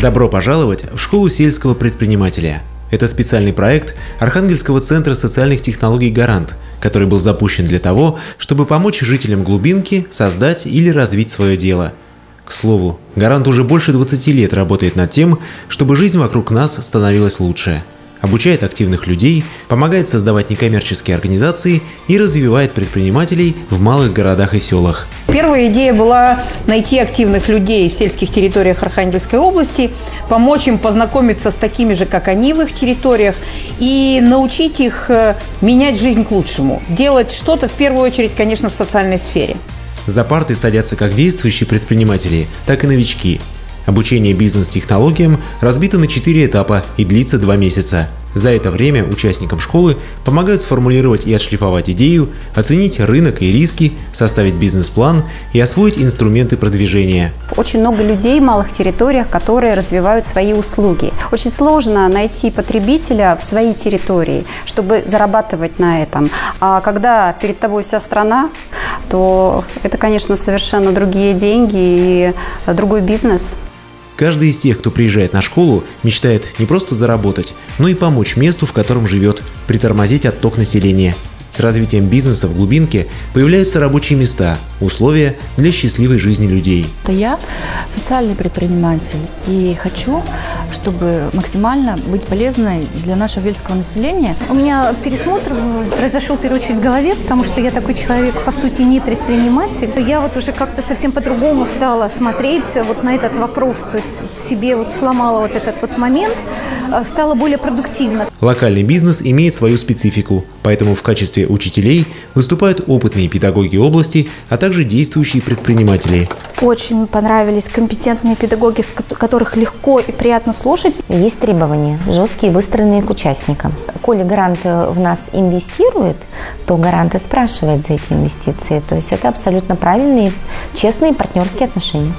Добро пожаловать в школу сельского предпринимателя. Это специальный проект Архангельского центра социальных технологий «Гарант», который был запущен для того, чтобы помочь жителям глубинки создать или развить свое дело. К слову, «Гарант» уже больше 20 лет работает над тем, чтобы жизнь вокруг нас становилась лучше – обучает активных людей, помогает создавать некоммерческие организации и развивает предпринимателей в малых городах и селах. Первая идея была найти активных людей в сельских территориях Архангельской области, помочь им познакомиться с такими же, как они в их территориях, и научить их э, менять жизнь к лучшему, делать что-то в первую очередь, конечно, в социальной сфере. За парты садятся как действующие предприниматели, так и новички – Обучение бизнес-технологиям разбито на четыре этапа и длится два месяца. За это время участникам школы помогают сформулировать и отшлифовать идею, оценить рынок и риски, составить бизнес-план и освоить инструменты продвижения. Очень много людей в малых территориях, которые развивают свои услуги. Очень сложно найти потребителя в своей территории, чтобы зарабатывать на этом. А когда перед тобой вся страна, то это, конечно, совершенно другие деньги и другой бизнес. Каждый из тех, кто приезжает на школу, мечтает не просто заработать, но и помочь месту, в котором живет, притормозить отток населения – с развитием бизнеса в глубинке появляются рабочие места, условия для счастливой жизни людей. Я социальный предприниматель и хочу, чтобы максимально быть полезной для нашего вельского населения. У меня пересмотр произошел в первую очередь в голове, потому что я такой человек, по сути, не предприниматель. Я вот уже как-то совсем по-другому стала смотреть вот на этот вопрос, то есть в себе вот сломала вот этот вот момент, э, стала более продуктивно. Локальный бизнес имеет свою специфику, поэтому в качестве учителей выступают опытные педагоги области, а также действующие предприниматели. Очень понравились компетентные педагоги, с которых легко и приятно слушать. Есть требования, жесткие, выстроенные к участникам. Коли гарант в нас инвестирует, то гарант и спрашивает за эти инвестиции. То есть это абсолютно правильные, честные партнерские отношения.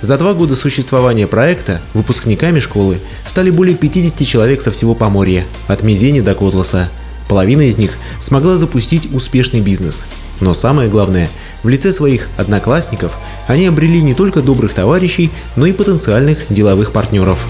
За два года существования проекта выпускниками школы стали более 50 человек со всего Поморья, от Мизени до Котласа. Половина из них смогла запустить успешный бизнес. Но самое главное, в лице своих одноклассников они обрели не только добрых товарищей, но и потенциальных деловых партнеров.